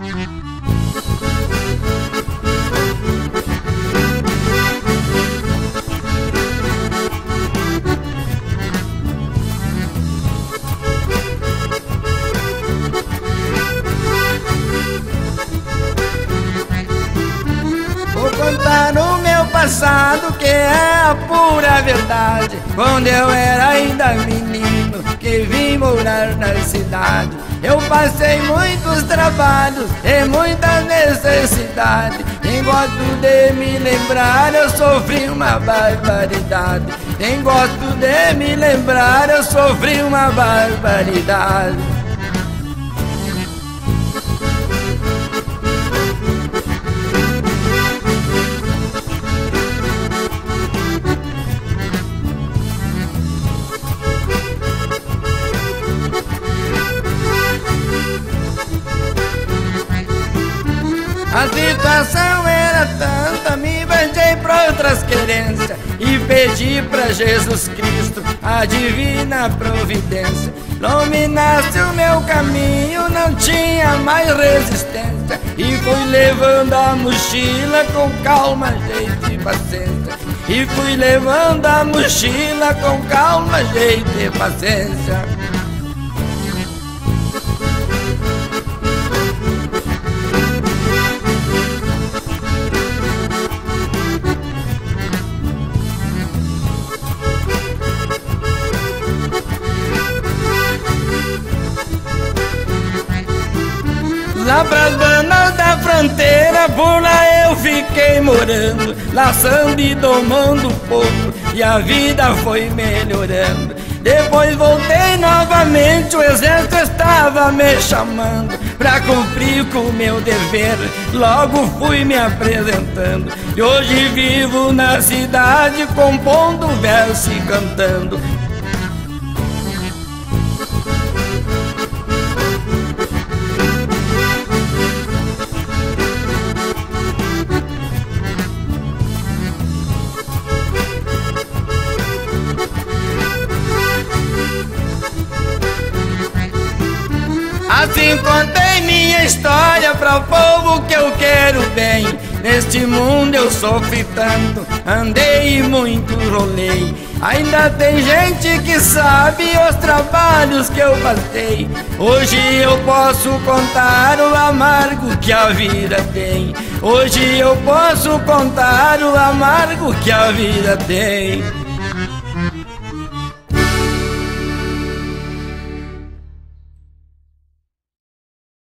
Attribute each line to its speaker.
Speaker 1: Vou contar o meu passado que é a pura verdade Quando eu era ainda menino que vim morar na cidade Eu passei muitos trabalhos e muita necessidade gosto de me lembrar, eu sofri uma barbaridade. Gosto de me lembrar, eu sofri uma barbaridade A situação era tanta, me vendei pra outras querências E pedi pra Jesus Cristo a divina providência. Iluminasse o meu caminho, não tinha mais resistência E fui levando a mochila com calma, jeito e paciência. E fui levando a mochila com calma, jeito e paciência Lá pras bandas da fronteira, por lá eu fiquei morando. Laçando e domando pouco, e a vida foi melhorando. Depois voltei novamente, o exército estava me chamando Pra cumprir com o meu dever, logo fui me apresentando E hoje vivo na cidade, compondo verso e cantando Assim contei minha história para o povo que eu quero bem. Neste mundo eu sofri tanto, andei muito rolei. Ainda tem gente que sabe os trabalhos que eu passei. Hoje eu posso contar o amargo que a vida tem. Hoje eu posso contar o amargo que a vida tem.